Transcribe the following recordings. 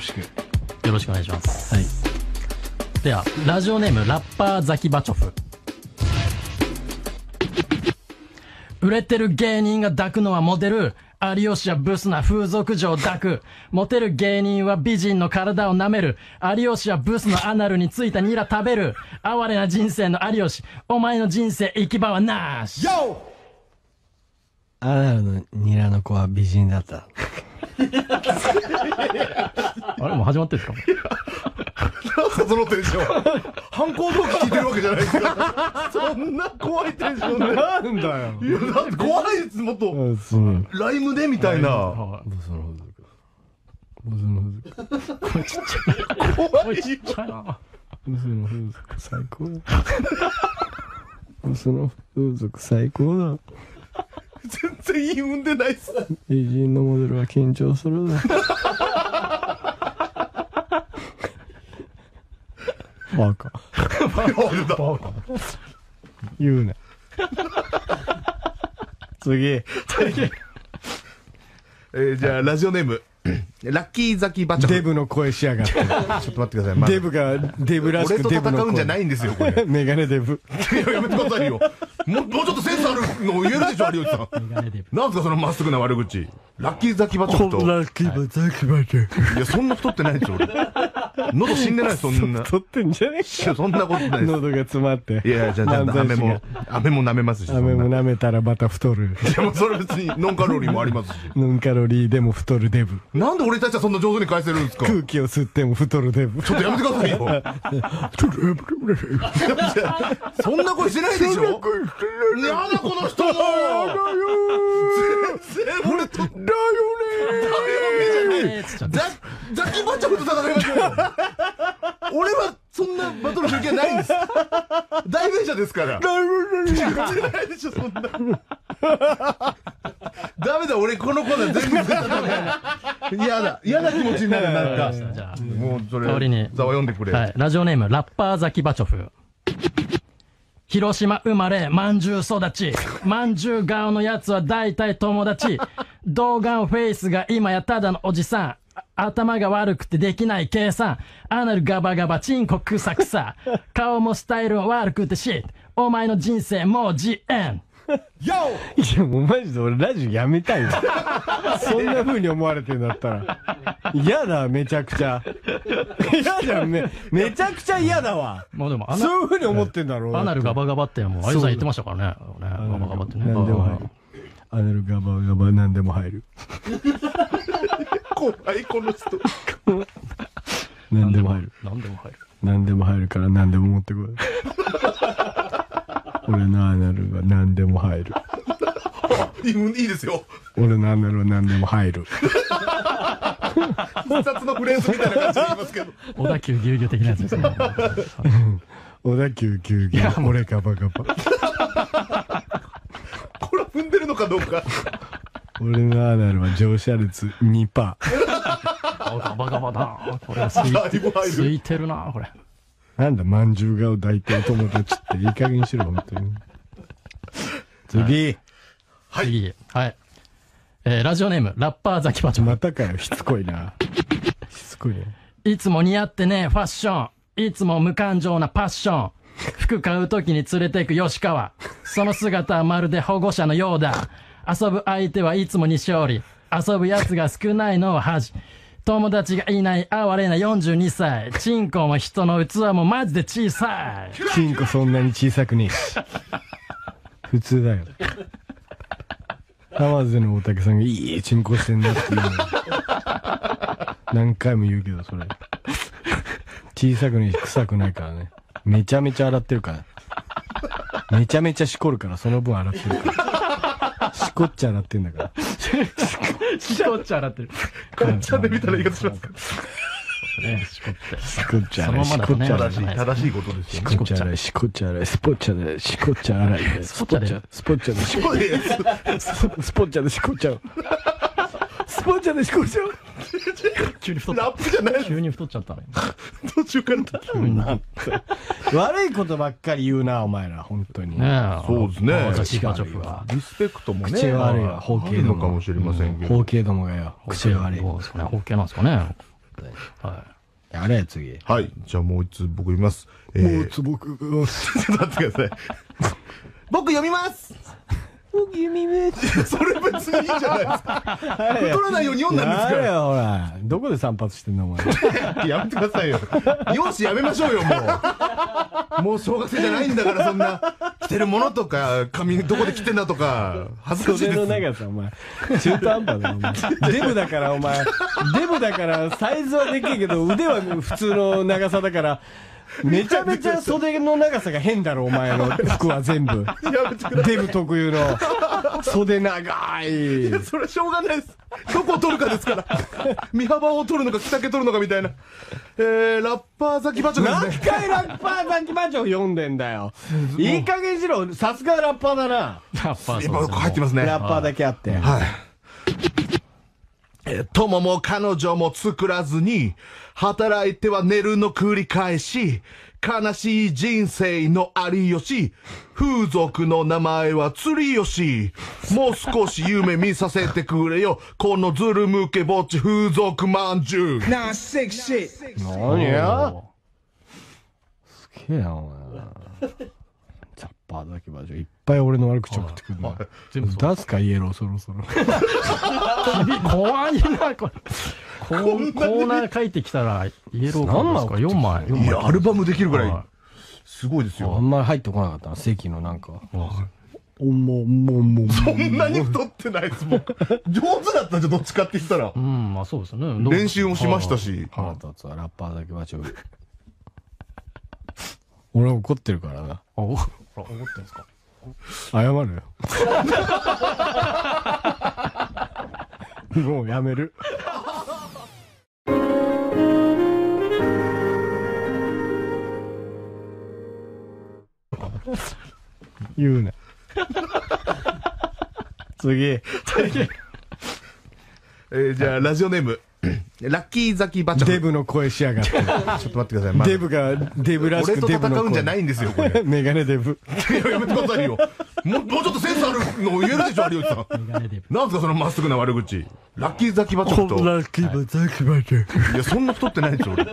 ろしく。よろしくお願いします。はい。では、ラジオネーム、ラッパーザキバチョフ。売れてる芸人が抱くのはモデル。有吉はブスな風俗嬢を抱く。モテる芸人は美人の体を舐める。有吉はブスのアナルについたニラ食べる。哀れな人生の有吉。お前の人生行き場はなし。アナルのニラの子は美人だった。あれもう始まってるんですか？整ってるでしょ。犯行動機聞いてるわけじゃないですか。そんな怖いテンションで。なんだよ。いや、だって怖いです、もっと。ライムでみたいな。はいボスの風俗。ボスの風俗。これちっちゃい。これちっちゃいな。ボスの風俗最高だ。ボスの風俗最高だ。全然いい運でないっす。美人のモデルは緊張するだ。バカ。言うな。次。えー、じゃあ、ラジオネーム。ラッキーザキバチャフデブの声しやがって。ちょっと待ってください。まデブが、デブらし俺とくデブの声。戦うんじゃないんですよ、これ。メガネデブ。いや、やめてくださいよ。もう、もうちょっとセンスあるの言えるでしょ、有吉さん。メガネデブ。なんすか、そのまっすぐな悪口。ラッキーザキバチョフと。ッキーバザキバチいや、そんな太ってないでしょ、俺。喉死んでない、そんな。い取ってんじゃねや、そんなことないです。喉が詰まって。いや、じゃあ、飴も、飴も舐めますし。飴も舐めたらまた太る。いや、もうそれ別にノンカロリーもありますし。ノンカロリーでも太るデブ。なんで俺たちはそんな上手に返せるんですか？空気を吸っても太るデブ。ちょっとやめてくださいよ。そんな声してないでしょ？やだ、この人も全然俺と、だよねえーつっちゃったザ、ザキバチャフと戦いましょうよ 俺はそんなバトルする気はないんです。代弁者ですから。ないでしょ、そんな。ダメだ、俺このコーナー全部絶対ダメ嫌だ、嫌な気持ちになる、なんか。じゃあ。もうそれ、代わりにざわ読んでくれ。はい。ラジオネーム、ラッパーザキバチョフ。広島生まれ、まんじゅう育ち。まんじゅう顔のやつは大体友達。童顔フェイスが今やただのおじさん。あ頭が悪くてできない計算。アナルガバガバ、チンコクサクサ。顔もスタイルも悪くてシッ。お前の人生もうジエン。いや、もうマジで俺ラジオやめたいわ。そんな風に思われてんだったら。嫌だ、めちゃくちゃ。嫌じゃん、め、めちゃくちゃ嫌だわ。もうでもそういう風に思ってんだろう。アナルガバガバってもう、あゆさん言ってましたからね。ねガバガバってね。何でも入る。アナルガバガバ何でも入る。怖い、この人。何でも入る。何でも入る。何でも入るから何でも持ってこい。俺のアナルは何でも入る。いいですよ。俺のアナルは何でも入る。必殺のフレーズみたいな感じで言いますけど。小田急ぎゅうぎゅう的なやつですね。小田急急ぎ俺ガバガバ。これ踏んでるのかどうか。俺のアナルは乗車率2%。あガバガバだな。これはすいだいてるな、これ。なんだ、まんじゅう顔抱いてる友達っていい加減にしろ、本当に。次。次。はい。えーラジオネーム、ラッパーザキバチョフまたかよ、しつこいな。しつこいね。いつも似合ってねえファッション。いつも無感情なパッション。服買うときに連れて行く吉川。その姿はまるで保護者のようだ。遊ぶ相手はいつも西織。遊ぶ奴が少ないのは恥。友達がいない哀れな42歳。チンコも人の器もマジで小さい。チンコそんなに小さくねえ。普通だよ。浜津の大竹さんがいいチンコしてんなって言うの。何回も言うけど、それ。小さくねえし、臭くないからね。めちゃめちゃ洗ってるから。めちゃめちゃしこるから、その分洗ってるから。しこっちゃ洗ってんだから。しこっちゃ洗ってる。ガッチャンで見たら言い方しますかね、しこって。しこっちゃそのままだとねしこっちゃ。正しい、正しいことですよしこっちゃ洗い、しこっちゃ洗い、スポッチャで、しこっちゃ洗いで、スポッチャでスポッチャで、しこね。ススポッチャでしこっちゃう。スポッチャでしこっちゃう。急に太った。ラップじゃない急に太っちゃったね。途中から。悪いことばっかり言うな、お前ら、本当に。ねえ。そうですねザキバチョフは。リスペクトもね。口悪いわあ包茎あるのかもしれませんけど。包茎どもがよ、口悪い。どうですかね。なんですかね。はやれ、次。はい。じゃあもう一つ僕読みます。えー、もうつぼく、うんちょっと待ってください。僕読みます僕弓目。それ別にいいじゃないですか。太らないように読んだんですかよ、ほら。どこで散髪してんの、お前。ら。やめてくださいよ。容姿やめましょうよ、もう。もう小学生じゃないんだから、そんな。着てるものとか、髪どこで着てんだとか、恥ずかしい袖のです。長さ、お前。中途半端だよ、お前。デブだから、お前。デブだから、サイズはでけえけど、腕は普通の長さだから、めちゃめちゃ袖の長さが変だろ、お前の服は全部。デブ特有の、袖長い。い。それはしょうがないです。どこを取るかですから。身幅を取るのか、着丈取るのかみたいな。えー、ラッパー崎バチョ何ですね。回ラッパーザキバチョ読んでんだよ。いい加減にしろ。さすがラッパーだな。い。やっぱそうですやっぱ入ってますね。ラッパーだけあって。はい。えー友も彼女も作らずに、働いては寝るの繰り返し、悲しい人生の有吉、風俗の名前は釣り吉。もう少し夢見させてくれよ、このズル向けぼっち風俗まんじゅう。何や？すげえな、お前。パーだけバジョいっぱい俺の悪口送ってくるな。全部出すか、イエローそろそろ。怖いな、これ。こうコーナー書いてきたら、イエローカードですか？何 ?4 枚。4枚。いや、アルバムできるぐらいは、すごいですあよ。んまり入ってこなかったな、席のなんか。おも、も、も、も。そんなに太ってないですもん。上手だったじゃん、どっちかって言ったらい。うん、まあそうですね。練習もしましたし。腹立つわ、ラッパーだけバチョ俺怒ってるからな。あ、お、ほら、思ってんですか？謝るよ。もうやめる。言うな。次。えー、じゃあ、ラジオネーム。ラッキーザキバチョフ。デブの声しやがって。ちょっと待ってください。まだデブが、デブらし俺とくデブの声。戦うんじゃないんですよ、これ。メガネデブ。いや、やめてくださいよ。もう、もうちょっとセンスあるの言えるでしょ、有吉さん。なんすか、そのまっすぐな悪口。ラッキーザキバチョフと。ッキーバザキバチョいや、そんな太ってないでしょ、俺。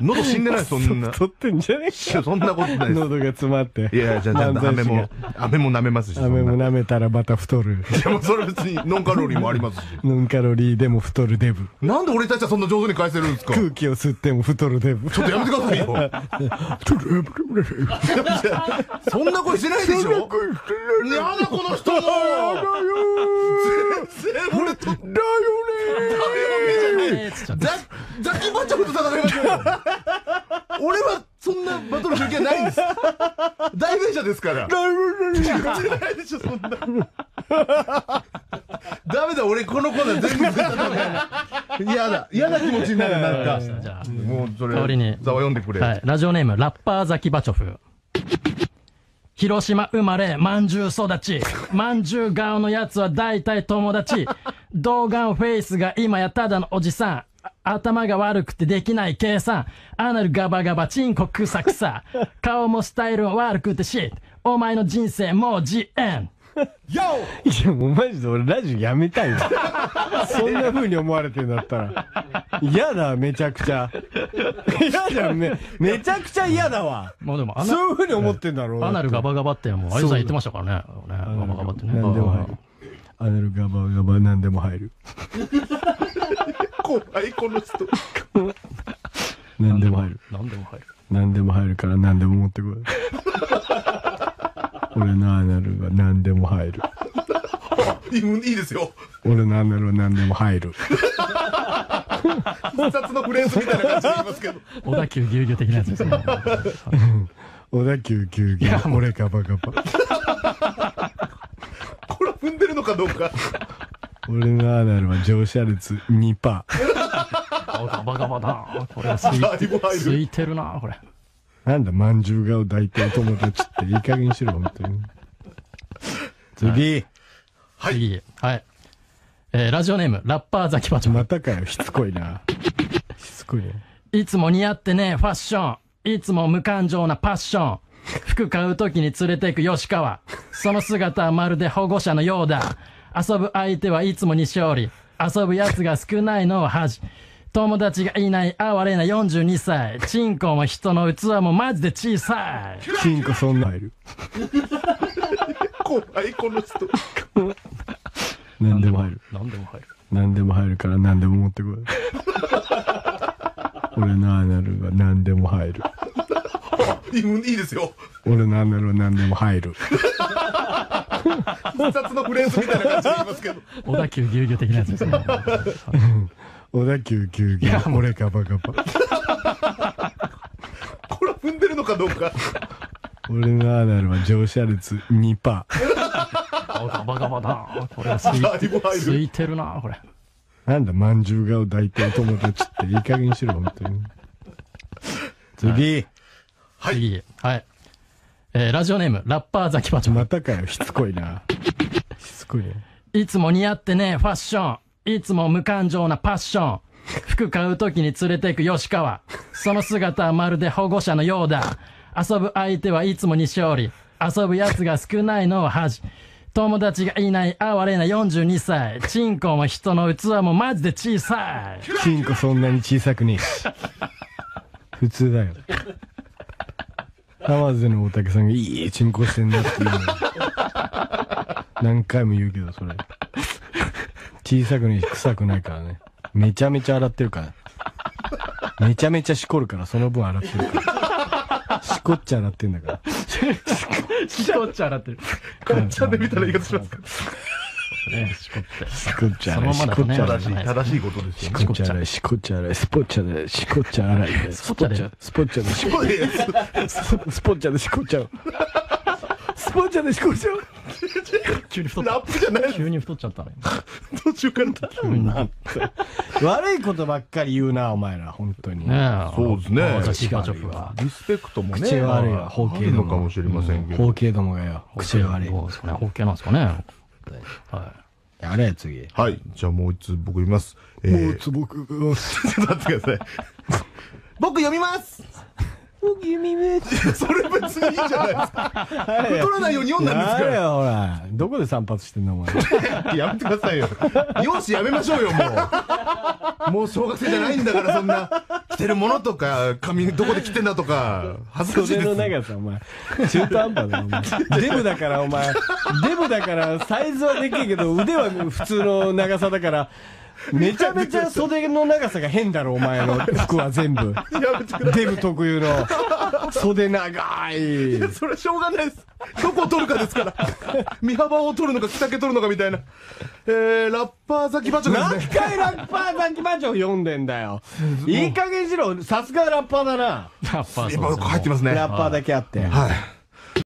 喉死んでない、そんな。い取ってんじゃねや、そんなことないです。喉が詰まって。いや、じゃあ、じゃあ、漫才師が飴も、飴も舐めますし。飴も舐めたらまた太る。いや、もうそれ別にノンカロリーもありますし。ノンカロリーでも太るデブ。なんで俺たちはそんな上手に返せるんですか？空気を吸っても太るデブ。ちょっとやめてくださいよ。そんな声してないでしょやだ、この人も全然俺と、だよねえーつっちゃってザ、ザキバチョフと戦いましょうよ俺はそんなバトルする気はないんです。代弁者ですから。ないでしょ、そんな。ダメだ、俺このコーナー全部絶対ダメ。嫌だ、嫌な気持ちになる、なんか。じゃあ、もうそれ、代わりにざわ読んでくれ。はい。ラジオネーム、ラッパーザキバチョフ。広島生まれ、まんじゅう育ち。まんじゅう顔のやつは大体友達。童顔フェイスが今やただのおじさん。あ頭が悪くてできない計算。アナルガバガバ、チンコクサクサ。顔もスタイルも悪くてシット。お前の人生もう GN。いや、もうマジで俺ラジオやめたいわ。そんな風に思われてんだったら。嫌だ、めちゃくちゃ。嫌じゃん、め、めちゃくちゃ嫌だわ。もうでもアナ、そういう風に思ってんだろう。アナルガバガバってもう、あゆさん言ってましたからね。ねガバガバってね。何でも入る。アナルガバガバ何でも入る。怖い、この人。何でも入る。何でも入る。何でも入るから何でも持ってこい。俺のアナルは何でも入る。いいいいですよ。俺のアナルは何でも入る。二つのフレーズみたいな感じで言いますけど。小田急ぎゅうぎゅう的なやつですね。小田急急急俺ガバガバ。これ踏んでるのかどうか。俺のアナルは乗車率2%。あガバガバだ。これは空いだいぶ入る空いてるな、これ。なんだ、まんじゅう顔抱いてる友達っていい加減にしろ、本当に。次、はい。次。はい。えーラジオネーム、ラッパーザキバチョまたかよ、しつこいな。しつこいね。いつも似合ってねえファッション。いつも無感情なパッション。服買うときに連れて行く吉川。その姿はまるで保護者のようだ。遊ぶ相手はいつも西勝利。遊ぶ奴が少ないのは恥。友達がいない哀れな42歳。チンコも人の器もマジで小さい。チンコそんな入る？怖い、この人。何でも入る。何でも入る。何でも入るから何でも持ってこい。俺のアナルは何でも入る。いいですよ。俺のアナルは何でも入る。二つのフレーズみたいな感じで言いますけど。小田急ぎゅうぎゅう的なやつですね。小田急急ぎ俺ガバガバ。これ踏んでるのかどうか。俺のアナルは乗車率2%。あガバガバだ。これは空いだいてるな、これ。なんだ、まんじゅう顔抱いてる友達っていい加減にしろ、本当に。次。はい。次。はい。えーラジオネーム、ラッパーザキバチョまたかよ、しつこいな。しつこいね。いつも似合ってねえファッション。いつも無感情なパッション。服買うときに連れて行く吉川。その姿はまるで保護者のようだ。遊ぶ相手はいつもに勝利。遊ぶ奴が少ないのは恥。友達がいない哀れな42歳。チンコも人の器もマジで小さい。チンコそんなに小さくねえ。普通だよ。浜津の大竹さんがいいチンコしてんなって言うの。何回も言うけど、それ。小さくね臭くないからね。めちゃめちゃ洗ってるから。めちゃめちゃしこるから、その分洗ってるから。しこっちゃ洗ってんだから。しこっちゃ洗ってる。こっちゃんでみたいな言い方しますか？ね、しこって。しこっちゃその。ままだとねしこっちゃ洗い正しい、正しいことですよしこっちゃ洗い、しこっちゃ洗い、スポッチャで、しこっちゃ洗いで、スポッチャでスポッチャで、しこね。ススポッチャでしこっちゃう。スポッチャでしこっちゃう。急に太った。ラップじゃない急に太っちゃったね。途中から。悪いことばっかり言うな、お前ら、本当に。え。そうですねザキバチョフが。リスペクトもね。口が悪いわあ包茎るどものかもしれませんけど。包茎どもがよ、口が悪い。どうですかね。包茎なんですかね。はやれ、次。はい。じゃあもう一つ僕読みます。えもうー、つぼく、ちょっと待ってください。僕読みます僕弓目。それ別にいいじゃないですか。太らないように読んだんですかやれよ、ほら。どこで散髪してんの、お前。ら。やめてくださいよ。容姿やめましょうよ、もう。もう小学生じゃないんだから、そんな。着てるものとか、髪どこで着てんだとか、恥ずかしい袖のです。長さ、お前。中途半端だよ、お前。デブだから、お前。デブだから、サイズはでけえけど、腕は普通の長さだから、めちゃめちゃ袖の長さが変だろ、お前の服は全部。デブ特有の、袖長い。い。それはしょうがないです。どこを取るかですから。身幅を取るのか、着丈取るのかみたいな。えー、ラッパーザキバチョ何ですね。回ラッパーザキバチョフ読んでんだよ。いい加減しろ。さすがラッパーだな。い。やっぱそうです今、ね入ってますね。ラッパーだけあって。はい。